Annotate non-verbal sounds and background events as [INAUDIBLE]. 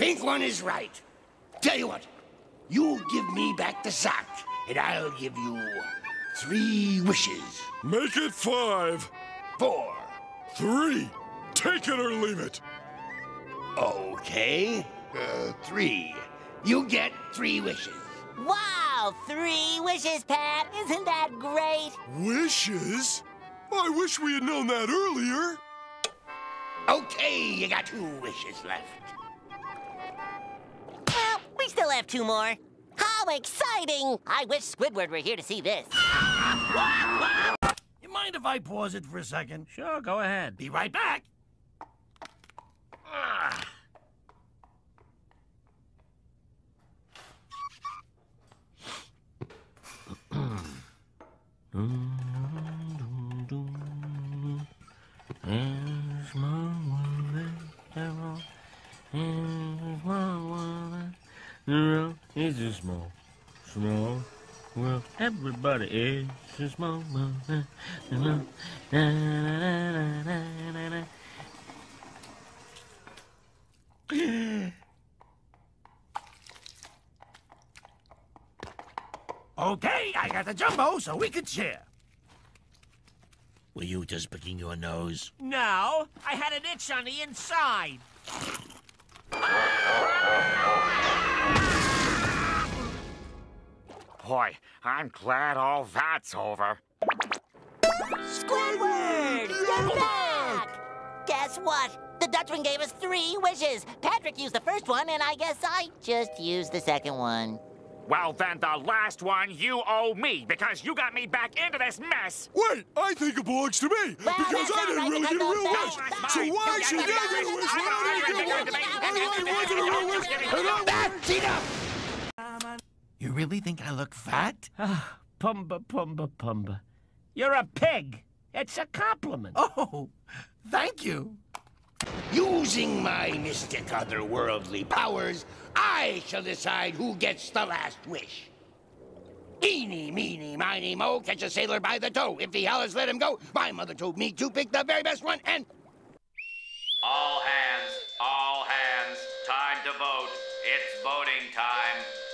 pink one is right. Tell you what, you give me back the sock, and I'll give you three wishes. Make it five. Four. Three. Take it or leave it. Okay. Uh, three. You get three wishes. Wow, three wishes, Pat. Isn't that great? Wishes? I wish we had known that earlier. Okay, you got two wishes left. Well, we still have two more. How exciting! I wish Squidward were here to see this. You mind if I pause it for a second? Sure, go ahead. Be right back. [CLEARS THROAT] It's a small, small world. Everybody is a small world. Okay, I got the jumbo so we could share. Were you just picking your nose? No, I had an itch on the inside. Boy, I'm glad all that's over. Squidward! You're back! Guess what? The Dutchman gave us three wishes. Patrick used the first one, and I guess I just used the second one. Well, then the last one you owe me because you got me back into this mess. Wait, I think it belongs to me Well, because I didn't right, really get a real wish. So why should I get a wish when I I didn't get one? know, I really wasn't a real wish, and I That's enough! You really think I look fat? Ah, pumba, Pumbaa, Pumbaa. You're a pig. It's a compliment. Oh, thank you. Using my mystic otherworldly powers, I shall decide who gets the last wish. Eeny, meeny, miny, mo, catch a sailor by the toe. If he hollers, let him go. My mother told me to pick the very best one, and All hands, all hands, time to vote. It's voting time.